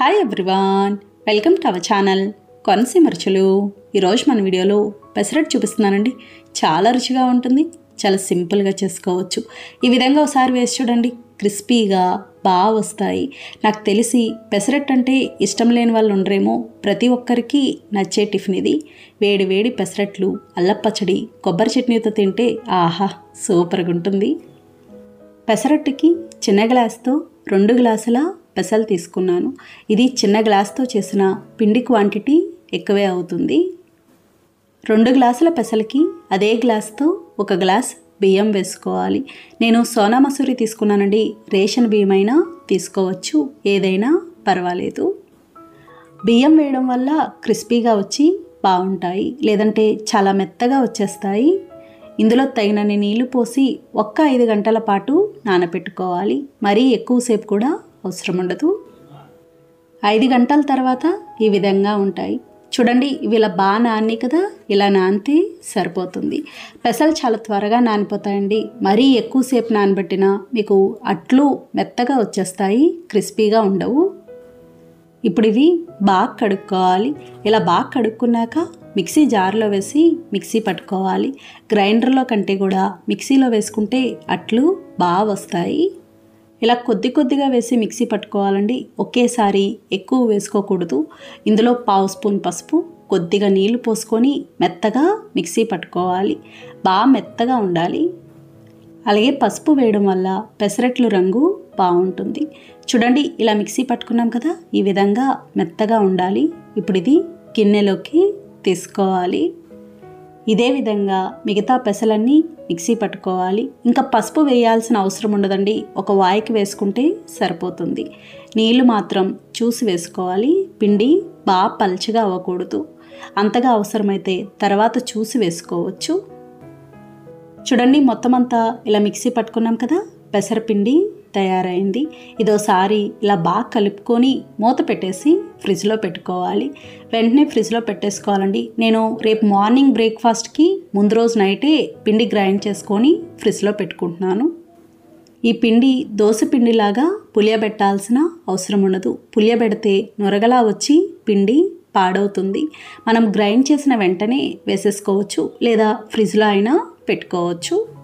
Hi everyone welcome to our channel Konaseema రుచులు ఈరోజు మన వీడియోలో పెసరట్టు చూపిస్తున్నానండి. చాలా రుచిగా ఉంటుంది చాలా సింపుల్గా చేసుకోవచ్చు. ఈ విధంగా ఒకసారి వేసి చూడండి క్రిస్పీగా బాగా వస్తాయి. నాకు తెలిసి పెసరట్టు అంటే ఇష్టం లేని వాళ్ళు ఉండరేమో ప్రతి ఒక్కరికి నచ్చే టిఫిన్ ఇది. వేడి వేడి పెసరట్లు అల్లపచ్చడి కొబ్బరి చట్నీతో తింటే ఆహా సూపర్గా ఉంటుంది. పెసరట్టుకి చిన్న గ్లాస్తో రెండు గ్లాసుల పెసలు తీసుకున్నాను. ఇది చిన్న గ్లాస్తో చేసిన పిండి క్వాంటిటీ ఎక్కువే అవుతుంది. రెండు గ్లాసుల పెసలకి అదే గ్లాస్తో ఒక గ్లాస్ బియ్యం వేసుకోవాలి. నేను సోనా మసూరి తీసుకున్నానండి. రేషన్ బియ్యం అయినా తీసుకోవచ్చు. ఏదైనా పర్వాలేదు. బియ్యం వేయడం వల్ల క్రిస్పీగా వచ్చి బాగుంటాయి. లేదంటే చాలా మెత్తగా వచ్చేస్తాయి. ఇందులో తగినన్ని నీళ్ళు పోసి ఒక్క ఐదు గంటల పాటు నానబెట్టుకోవాలి మరీ ఎక్కువసేపు కూడా అవసరం ఉండదు ఐదు గంటల తర్వాత ఈ విధంగా ఉంటాయి. చూడండి ఇవి ఇలా బాగా నాని కదా? ఇలా నానితే సరిపోతుంది. పెసలు చాలా త్వరగా నానిపోతాయండి. మరీ ఎక్కువసేపు నానబెట్టినా మీకు అట్లు మెత్తగా వచ్చేస్తాయి క్రిస్పీగా ఉండవు. ఇప్పుడు ఇవి బాగా కడుక్కోవాలి. ఇలా బాగా కడుక్కున్నాక మిక్సీ జార్లో వేసి మిక్సీ పట్టుకోవాలి. గ్రైండర్లో కంటే కూడా మిక్సీలో వేసుకుంటే అట్లు బాగా వస్తాయి. ఇలా కొద్ది కొద్దిగా వేసి మిక్సీ పట్టుకోవాలండి. ఒకేసారి ఎక్కువ వేసుకోకూడదు. ఇందులో పావు స్పూన్ పసుపు కొద్దిగా నీళ్ళు పోసుకొని మెత్తగా మిక్సీ పట్టుకోవాలి. బాగా మెత్తగా ఉండాలి. అలాగే పసుపు వేయడం వల్ల పెసరట్లు రంగు బాగుంటుంది. చూడండి ఇలా మిక్సీ పట్టుకున్నాం కదా ఈ విధంగా మెత్తగా ఉండాలి. ఇప్పుడు ఇది గిన్నెలోకి తీసుకోవాలి. ఇదే విధంగా మిగతా పెసలన్నీ మిక్సీ పట్టుకోవాలి. ఇంకా పసుపు వేయాల్సిన అవసరం ఉండదండి. ఒక వాయికి వేసుకుంటే సరిపోతుంది. నీళ్ళు మాత్రం చూసి వేసుకోవాలి. పిండి బాగా పల్చగా అవ్వకూడదు. అంతగా అవసరమైతే తర్వాత చూసి వేసుకోవచ్చు. చూడండి మొత్తం అంతా ఇలా మిక్సీ పట్టుకున్నాం కదా? పెసరపిండి తయారైంది. ఇదోసారి ఇలా బాగా కలుపుకొని మూత పెట్టేసి ఫ్రిడ్జ్లో పెట్టుకోవాలి. వెంటనే ఫ్రిడ్జ్లో పెట్టేసుకోవాలండి. నేను రేపు మార్నింగ్ బ్రేక్ఫాస్ట్కి ముందు రోజు నైటే పిండి గ్రైండ్ చేసుకొని ఫ్రిడ్జ్లో పెట్టుకుంటున్నాను. ఈ పిండి దోశ పిండిలాగా పులియబెట్టాల్సిన అవసరం ఉండదు. పులియబెడితే నొరగలా వచ్చి పిండి పాడవుతుంది. మనం గ్రైండ్ చేసిన వెంటనే వేసేసుకోవచ్చు లేదా ఫ్రిడ్జ్లో అయినా పెట్టుకోవచ్చు.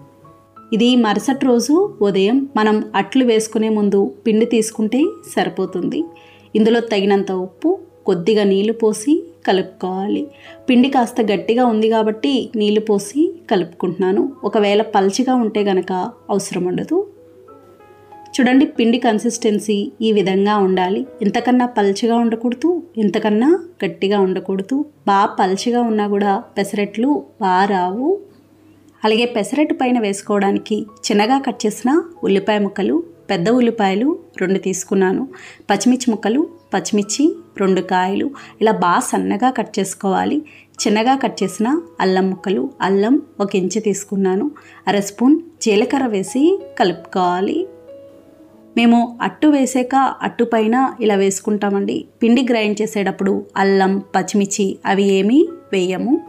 ఇది మరుసటి రోజు ఉదయం మనం అట్లు వేసుకునే ముందు పిండి తీసుకుంటే సరిపోతుంది. ఇందులో తగినంత ఉప్పు కొద్దిగా నీళ్ళు పోసి కలుపుకోవాలి. పిండి కాస్త గట్టిగా ఉంది కాబట్టి నీళ్ళు పోసి కలుపుకుంటున్నాను. ఒకవేళ పల్చిగా ఉంటే గనక అవసరం ఉండదు. చూడండి పిండి కన్సిస్టెన్సీ ఈ విధంగా ఉండాలి. ఇంతకన్నా పల్చగా ఉండకూడదు ఇంతకన్నా గట్టిగా ఉండకూడదు. బాగా పల్చగా ఉన్నా కూడా పెసరట్లు బాగా రావు. అలాగే పెసరట్టు పైన వేసుకోవడానికి చిన్నగా కట్ చేసిన ఉల్లిపాయ ముక్కలు పెద్ద ఉల్లిపాయలు రెండు తీసుకున్నాను. పచ్చిమిర్చి ముక్కలు పచ్చిమిర్చి రెండు కాయలు. ఇలా బాగా సన్నగా కట్ చేసుకోవాలి. చిన్నగా కట్ చేసిన అల్లం ముక్కలు అల్లం ఒక ఇంచు తీసుకున్నాను. అర స్పూన్ జీలకర్ర వేసి కలుపుకోవాలి. మేము అట్టు వేసాక అట్టు పైన ఇలా వేసుకుంటామండి. పిండి గ్రైండ్ చేసేటప్పుడు అల్లం పచ్చిమిర్చి అవి ఏమీ వేయము.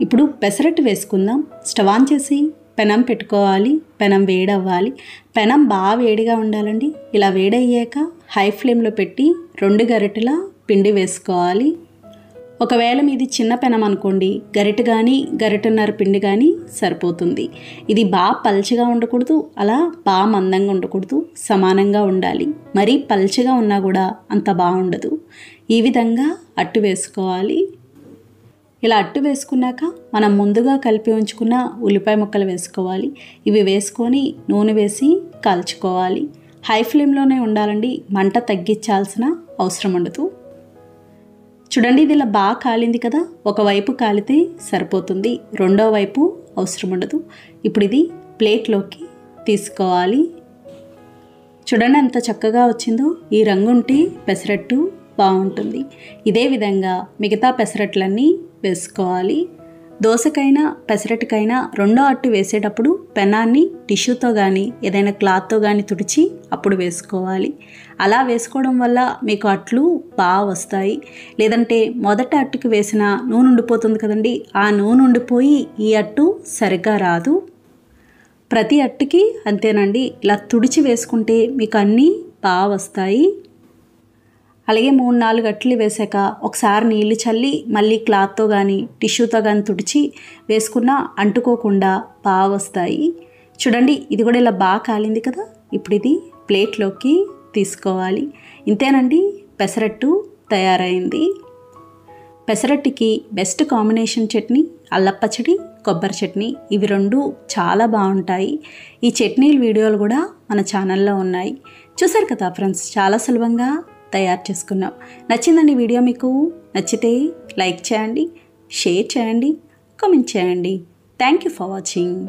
ఇప్పుడు పెసరట్టు వేసుకుందాం. స్టవ్ ఆన్ చేసి పెనం పెట్టుకోవాలి. పెనం వేడవ్వాలి. పెనం బాగా వేడిగా ఉండాలండి. ఇలా వేడయ్యాక హై ఫ్లేమ్లో పెట్టి రెండు గరిటెల పిండి వేసుకోవాలి. ఒకవేళ మీది చిన్న పెనం అనుకోండి గరిట కానీ గరిటన్నర పిండి కానీ సరిపోతుంది. ఇది బాగా పల్చగా ఉండకూడదు అలా బాగా మందంగా ఉండకూడదు సమానంగా ఉండాలి. మరీ పల్చగా ఉన్నా కూడా అంత బాగుండదు. ఈ విధంగా అట్టు వేసుకోవాలి. ఇలా అట్టు వేసుకున్నాక మనం ముందుగా కలిపి ఉంచుకున్న ఉల్లిపాయ ముక్కలు వేసుకోవాలి. ఇవి వేసుకొని నూనె వేసి కాల్చుకోవాలి. హై ఫ్లేమ్లోనే ఉండాలండి. మంట తగ్గించాల్సిన అవసరం ఉండదు. చూడండి ఇది ఇలా బాగా కాలింది కదా. ఒకవైపు కాలితే సరిపోతుంది. రెండో వైపు అవసరం ఉండదు. ఇప్పుడు ఇది ప్లేట్లోకి తీసుకోవాలి. చూడండి ఎంత చక్కగా వచ్చిందో. ఈ రంగుంటే పెసరట్టు బాగుంటుంది. ఇదే విధంగా మిగతా పెసరట్లన్నీ వేసుకోవాలి. దోశకైనా పెసరట్టుకైనా రెండో అట్టు వేసేటప్పుడు పెనాన్ని టిష్యూతో కానీ ఏదైనా క్లాత్తో కానీ తుడిచి అప్పుడు వేసుకోవాలి. అలా వేసుకోవడం వల్ల మీకు అట్లు బాగా వస్తాయి. లేదంటే మొదట అట్టుకి వేసిన నూనె ఉండిపోతుంది కదండి ఆ నూనె ఉండిపోయి ఈ అట్టు సరిగ్గా రాదు. ప్రతి అట్టుకి అంతేనండి ఇలా తుడిచి వేసుకుంటే మీకు అన్నీ బాగా వస్తాయి. అలాగే మూడు నాలుగు అట్లు వేసాక ఒకసారి నీళ్ళు చల్లి మళ్ళీ క్లాత్తో కానీ టిష్యూతో కానీ తుడిచి వేసుకున్నా అంటుకోకుండా బాగా వస్తాయి చూడండి ఇది కూడా ఇలా బాగా కాలింది కదా? ఇప్పుడు ఇది ప్లేట్లోకి తీసుకోవాలి. ఇంతేనండి పెసరట్టు తయారైంది. పెసరట్టుకి బెస్ట్ కాంబినేషన్ చట్నీ అల్లపచ్చడి కొబ్బరి చట్నీ. ఇవి రెండు చాలా బాగుంటాయి. ఈ చట్నీల వీడియోలు కూడా మన ఛానల్లో ఉన్నాయి. చూసారు కదా ఫ్రెండ్స్ చాలా సులభంగా తయారు చేసుకున్నాం. నచ్చిందండి వీడియో మీకు? నచ్చితే లైక్ చేయండి షేర్ చేయండి కామెంట్ చేయండి. Thank you for watching